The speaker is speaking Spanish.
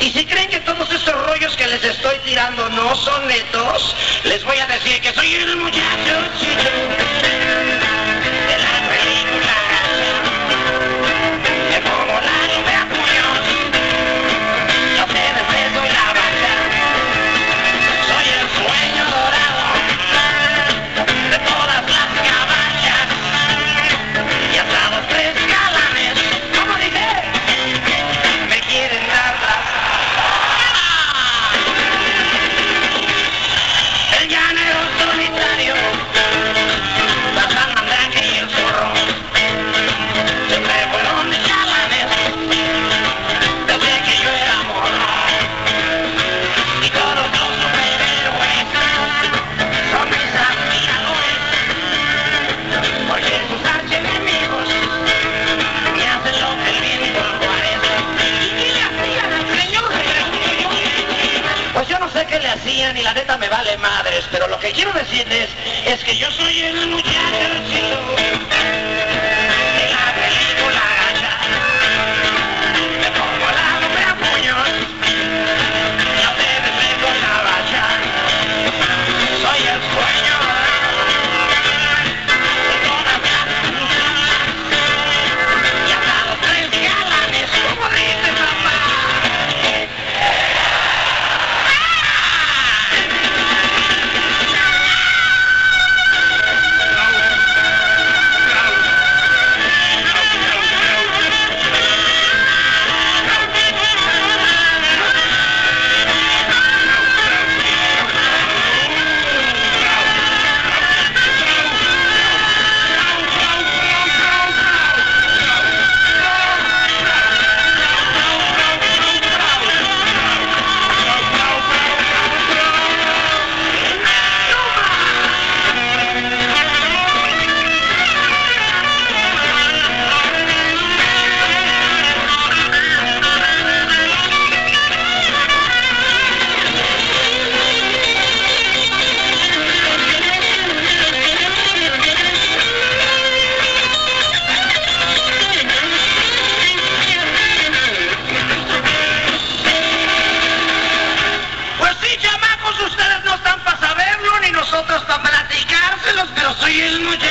Y si creen que todos estos rollos que les estoy tirando no son netos, les voy a decir que soy un muchacho. neta me vale madres, pero lo que quiero decirles es que yo soy el muchacho. المتعين